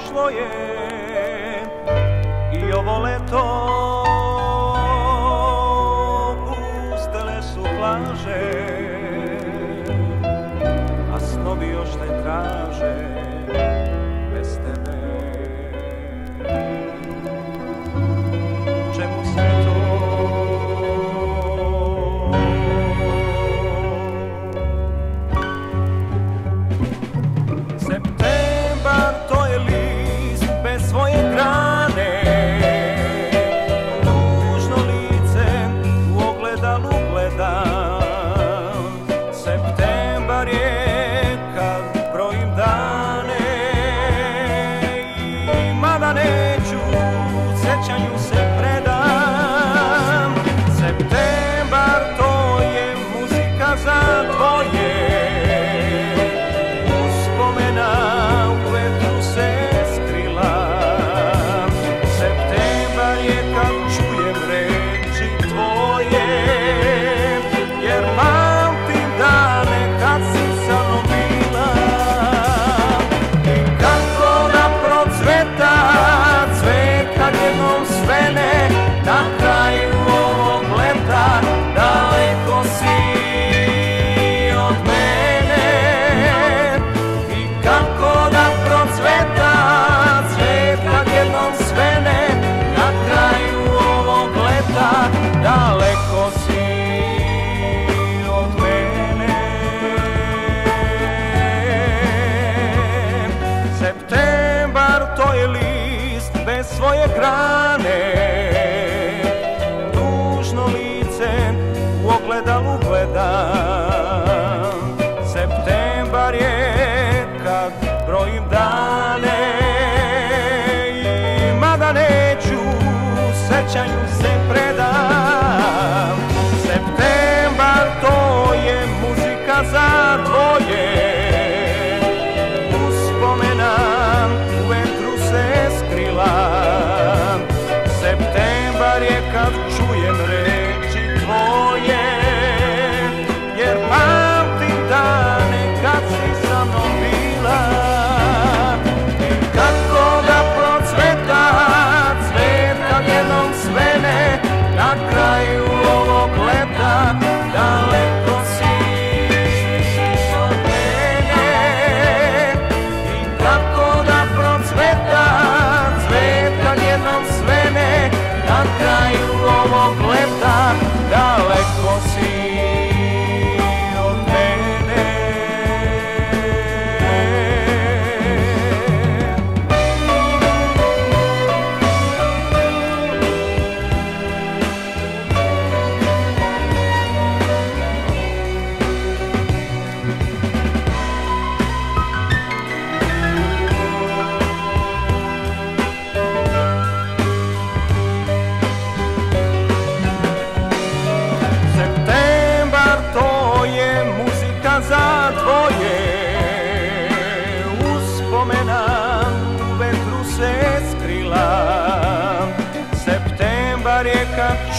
prošlo je i ovo leto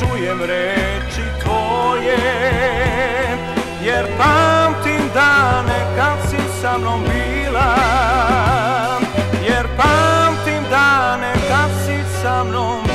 čujem reči tvoje Jer pamtim dane kad si sa mnom bila. Jer pamtim dane kad si sa mnom bila